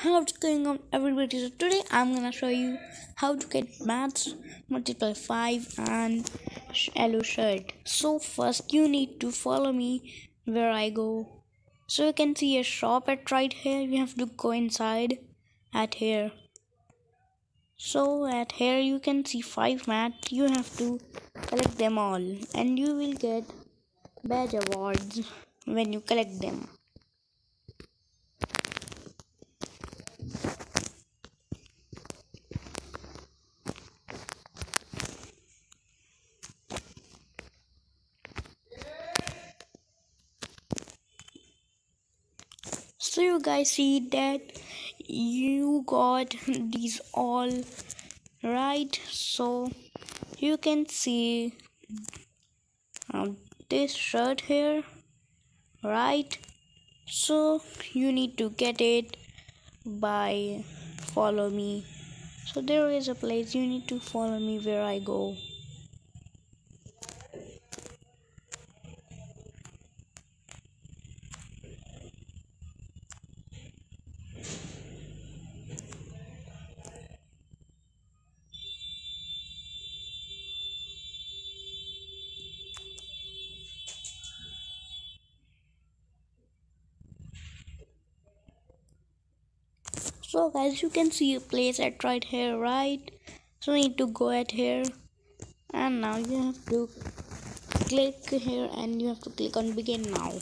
How's going on everybody? So today I'm gonna show you how to get maths multiply 5 and yellow shirt. So first you need to follow me where I go. So you can see a shop at right here. You have to go inside at here. So at here you can see 5 maths. You have to collect them all and you will get badge awards when you collect them. So you guys see that you got these all right. So you can see um, this shirt here right? So you need to get it by follow me. So there is a place you need to follow me where I go so guys you can see a place at right here right? So you need to go at here. And now you have to click here and you have to click on begin now.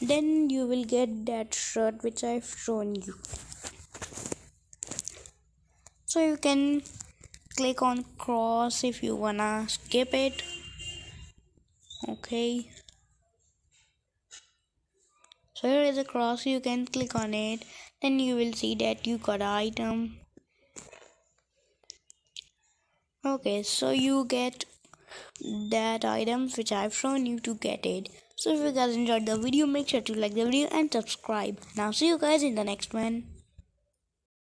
Then you will get that shirt which I've shown you. So you can click on cross if you wanna skip it. Okay so here is a cross. You can click on it. Then you will see that you got an item. Okay so you get that items which I've shown you to get it. So if you guys enjoyed the video make sure to like the video and subscribe. Now see you guys in the next one